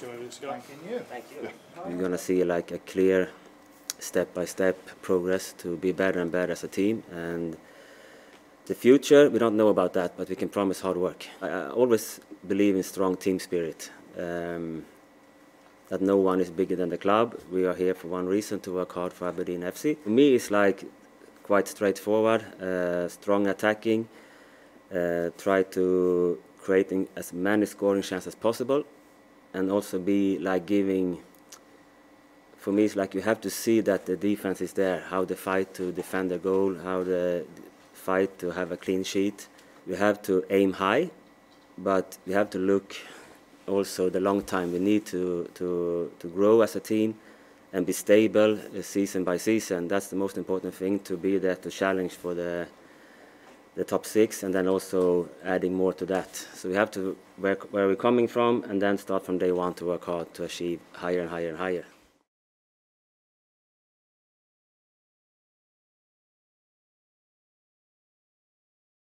Scott. Thanking you. Thank you. We're gonna see like a clear step-by-step progress to be better and better as a team. And the future, we don't know about that, but we can promise hard work. I, I always believe in strong team spirit. Um, that no one is bigger than the club. We are here for one reason to work hard for Aberdeen FC. For me, it's like quite straightforward, uh, strong attacking, uh, try to creating as many scoring chances as possible, and also be like giving for me, it's like you have to see that the defense is there, how they fight to defend the goal, how they fight to have a clean sheet. You have to aim high, but you have to look also the long time. We need to, to, to grow as a team and be stable season by season. That's the most important thing to be there to challenge for the the top six and then also adding more to that. So we have to work where we're coming from and then start from day one to work hard to achieve higher and higher and higher.